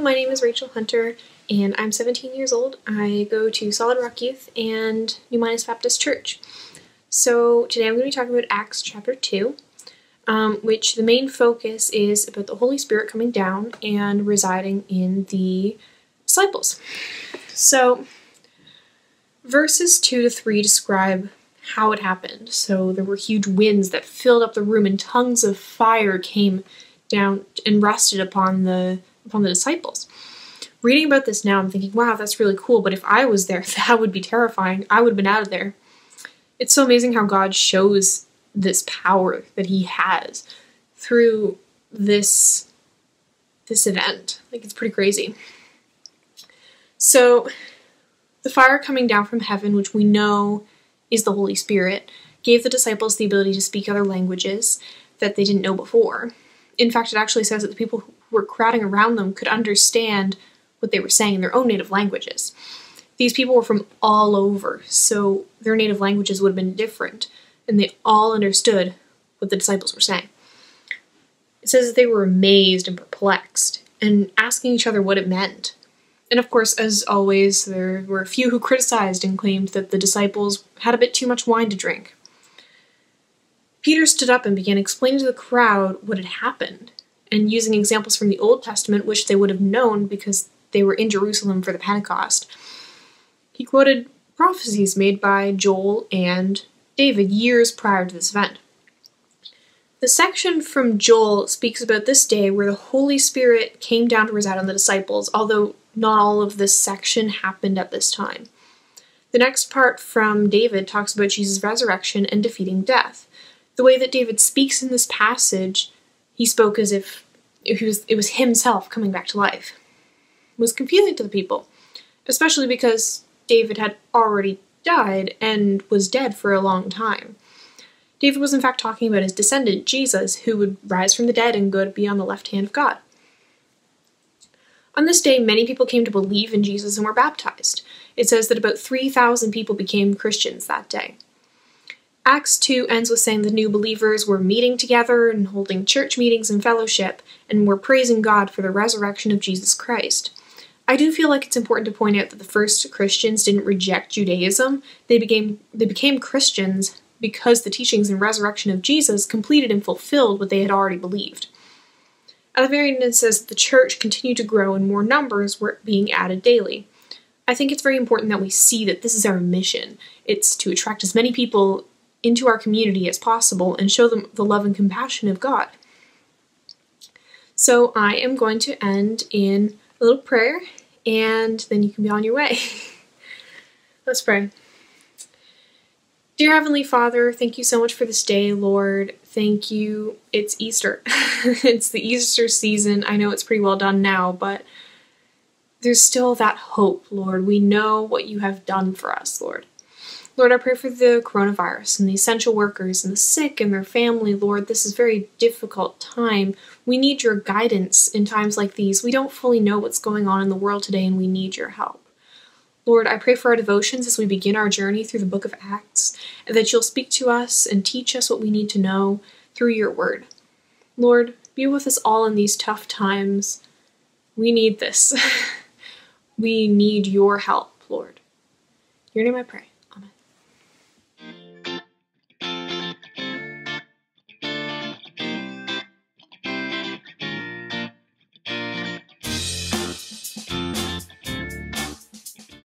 my name is Rachel Hunter, and I'm 17 years old. I go to Solid Rock Youth and New Minas Baptist Church. So today I'm going to be talking about Acts chapter 2, um, which the main focus is about the Holy Spirit coming down and residing in the disciples. So verses 2 to 3 describe how it happened. So there were huge winds that filled up the room, and tongues of fire came down and rested upon the upon the disciples. Reading about this now, I'm thinking, wow, that's really cool, but if I was there, that would be terrifying. I would have been out of there. It's so amazing how God shows this power that he has through this this event. Like it's pretty crazy. So the fire coming down from heaven, which we know is the Holy Spirit, gave the disciples the ability to speak other languages that they didn't know before. In fact, it actually says that the people were crowding around them could understand what they were saying in their own native languages. These people were from all over, so their native languages would have been different, and they all understood what the disciples were saying. It says that they were amazed and perplexed, and asking each other what it meant. And of course, as always, there were a few who criticized and claimed that the disciples had a bit too much wine to drink. Peter stood up and began explaining to the crowd what had happened, and using examples from the Old Testament, which they would have known because they were in Jerusalem for the Pentecost. He quoted prophecies made by Joel and David years prior to this event. The section from Joel speaks about this day where the Holy Spirit came down to reside on the disciples, although not all of this section happened at this time. The next part from David talks about Jesus' resurrection and defeating death. The way that David speaks in this passage he spoke as if it was, it was himself coming back to life. It was confusing to the people, especially because David had already died and was dead for a long time. David was in fact talking about his descendant, Jesus, who would rise from the dead and go to be on the left hand of God. On this day, many people came to believe in Jesus and were baptized. It says that about 3,000 people became Christians that day. Acts 2 ends with saying the new believers were meeting together and holding church meetings and fellowship and were praising God for the resurrection of Jesus Christ. I do feel like it's important to point out that the first Christians didn't reject Judaism. They became they became Christians because the teachings and resurrection of Jesus completed and fulfilled what they had already believed. At the very end, it says the church continued to grow and more numbers were being added daily. I think it's very important that we see that this is our mission. It's to attract as many people into our community as possible and show them the love and compassion of God. So I am going to end in a little prayer and then you can be on your way. Let's pray. Dear Heavenly Father, thank you so much for this day, Lord. Thank you. It's Easter. it's the Easter season. I know it's pretty well done now, but there's still that hope, Lord. We know what you have done for us, Lord. Lord, I pray for the coronavirus and the essential workers and the sick and their family. Lord, this is a very difficult time. We need your guidance in times like these. We don't fully know what's going on in the world today and we need your help. Lord, I pray for our devotions as we begin our journey through the book of Acts, and that you'll speak to us and teach us what we need to know through your word. Lord, be with us all in these tough times. We need this. we need your help, Lord. Your name I pray.